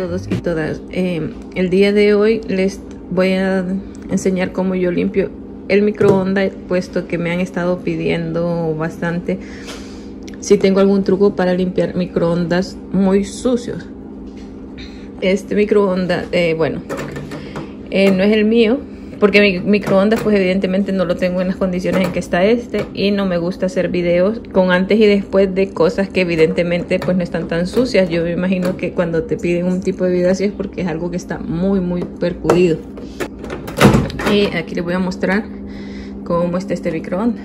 todos y todas. Eh, el día de hoy les voy a enseñar cómo yo limpio el microondas, puesto que me han estado pidiendo bastante si tengo algún truco para limpiar microondas muy sucios. Este microondas, eh, bueno, eh, no es el mío, porque mi microondas pues evidentemente no lo tengo en las condiciones en que está este y no me gusta hacer videos con antes y después de cosas que evidentemente pues no están tan sucias. Yo me imagino que cuando te piden un tipo de video así es porque es algo que está muy muy percudido. Y aquí les voy a mostrar cómo está este microondas.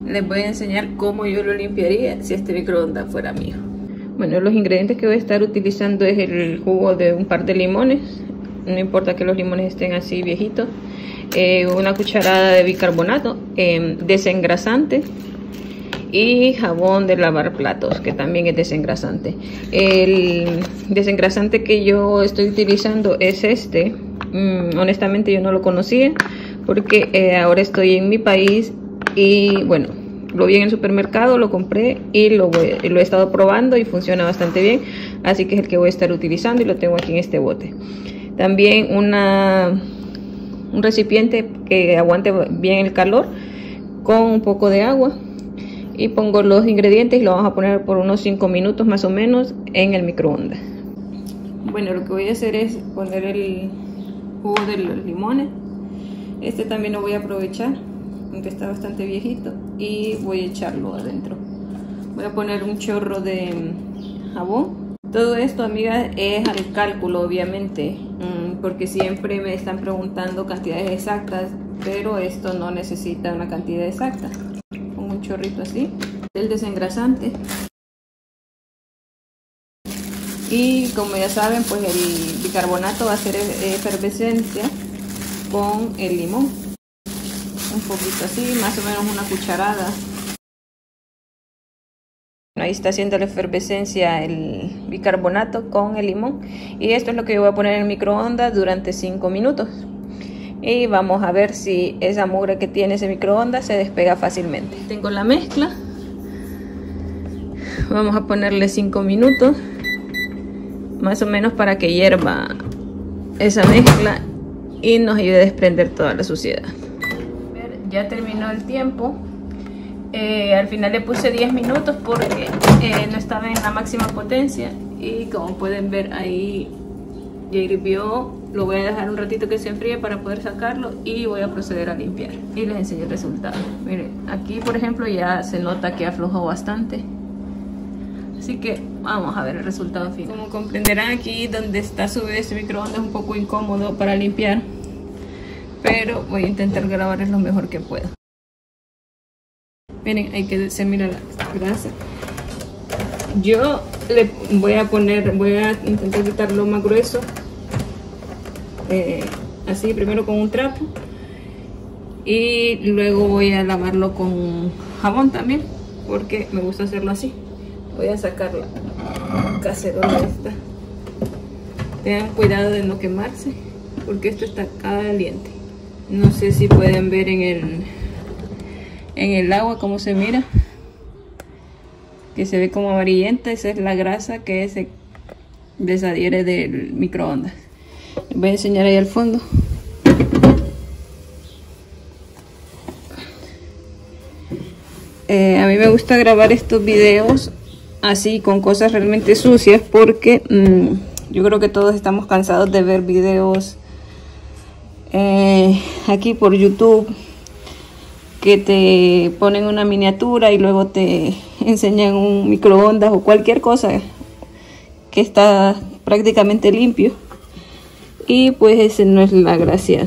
Les voy a enseñar cómo yo lo limpiaría si este microondas fuera mío. Bueno, los ingredientes que voy a estar utilizando es el jugo de un par de limones. No importa que los limones estén así viejitos. Eh, una cucharada de bicarbonato, eh, desengrasante y jabón de lavar platos, que también es desengrasante. El desengrasante que yo estoy utilizando es este. Mm, honestamente yo no lo conocía porque eh, ahora estoy en mi país y bueno, lo vi en el supermercado, lo compré y lo, lo he estado probando y funciona bastante bien. Así que es el que voy a estar utilizando y lo tengo aquí en este bote. También una, un recipiente que aguante bien el calor con un poco de agua. Y pongo los ingredientes y lo vamos a poner por unos 5 minutos más o menos en el microondas. Bueno, lo que voy a hacer es poner el jugo de los limones. Este también lo voy a aprovechar que está bastante viejito y voy a echarlo adentro. Voy a poner un chorro de jabón. Todo esto amigas es al cálculo obviamente mm, porque siempre me están preguntando cantidades exactas pero esto no necesita una cantidad exacta. Pongo un chorrito así del desengrasante. Y como ya saben pues el bicarbonato va a hacer efervescencia con el limón un poquito así, más o menos una cucharada. Ahí está haciendo la efervescencia el bicarbonato con el limón. Y esto es lo que yo voy a poner en el microondas durante 5 minutos. Y vamos a ver si esa mugre que tiene ese microondas se despega fácilmente. Tengo la mezcla. Vamos a ponerle 5 minutos. Más o menos para que hierva esa mezcla y nos ayude a desprender toda la suciedad ya terminó el tiempo. Eh, al final le puse 10 minutos porque eh, no estaba en la máxima potencia y como pueden ver ahí ya hirvió. Lo voy a dejar un ratito que se enfríe para poder sacarlo y voy a proceder a limpiar y les enseño el resultado. Miren, aquí por ejemplo ya se nota que aflojó bastante. Así que vamos a ver el resultado final. Como comprenderán aquí donde está subido este microondas es un poco incómodo para limpiar pero voy a intentar grabar lo mejor que puedo. Miren, hay que se mira la grasa. Yo le voy a poner, voy a intentar quitarlo más grueso. Eh, así, primero con un trapo. Y luego voy a lavarlo con jabón también, porque me gusta hacerlo así. Voy a sacar la cacerola esta. Tengan cuidado de no quemarse, porque esto está caliente no sé si pueden ver en el en el agua cómo se mira. Que se ve como amarillenta esa es la grasa que se desadhiere del microondas. Voy a enseñar ahí al fondo. Eh, a mí me gusta grabar estos videos así con cosas realmente sucias porque mm, yo creo que todos estamos cansados de ver videos eh, aquí por YouTube que te ponen una miniatura y luego te enseñan un microondas o cualquier cosa que está prácticamente limpio. Y pues ese no es la gracia.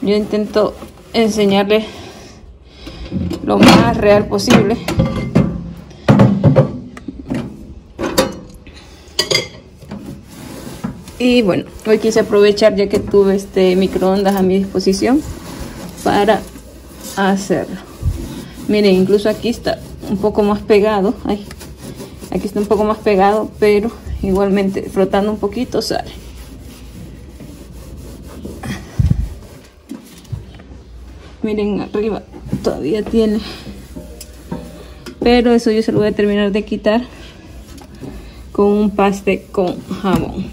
Yo intento enseñarles lo más real posible Y bueno, hoy quise aprovechar ya que tuve este microondas a mi disposición para hacerlo. Miren, incluso aquí está un poco más pegado. aquí está un poco más pegado, pero igualmente frotando un poquito sale. Miren arriba todavía tiene pero eso yo se lo voy a terminar de quitar con un paste con jabón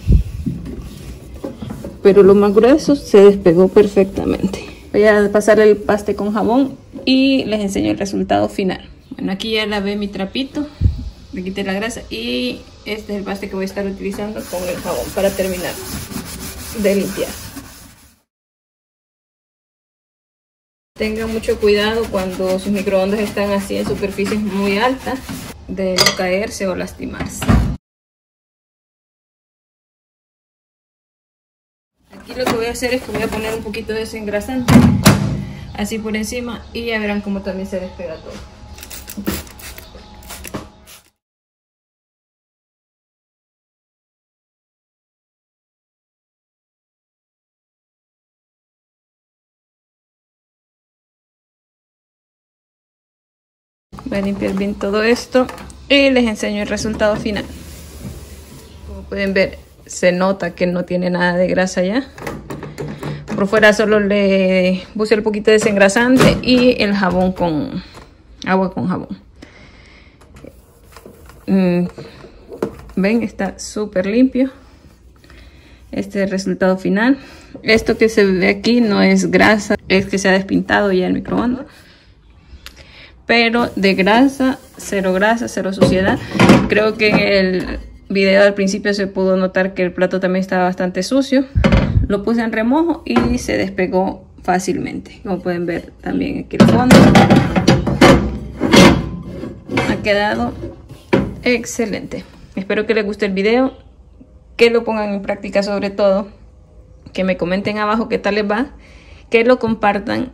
pero lo más grueso se despegó perfectamente. Voy a pasar el paste con jabón y les enseño el resultado final. Bueno aquí ya lavé mi trapito le quité la grasa y este es el paste que voy a estar utilizando con el jabón para terminar de limpiar. Tengan mucho cuidado cuando sus microondas están así en superficies muy altas de no caerse o lastimarse. Aquí lo que voy a hacer es que voy a poner un poquito de desengrasante así por encima y ya verán cómo también se despega todo. voy a limpiar bien todo esto y les enseño el resultado final como pueden ver se nota que no tiene nada de grasa ya. Por fuera solo le puse el poquito de desengrasante y el jabón con agua con jabón. Mm, ven está súper limpio. Este es el resultado final. Esto que se ve aquí no es grasa es que se ha despintado ya el microondas. Pero de grasa, cero grasa, cero suciedad. Creo que el video al principio se pudo notar que el plato también estaba bastante sucio. Lo puse en remojo y se despegó fácilmente. Como pueden ver también aquí el fondo. Ha quedado excelente. Espero que les guste el video, que lo pongan en práctica sobre todo, que me comenten abajo qué tal les va, que lo compartan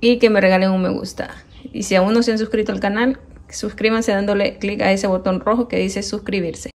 y que me regalen un me gusta. Y si aún no se han suscrito al canal, suscríbanse dándole clic a ese botón rojo que dice suscribirse.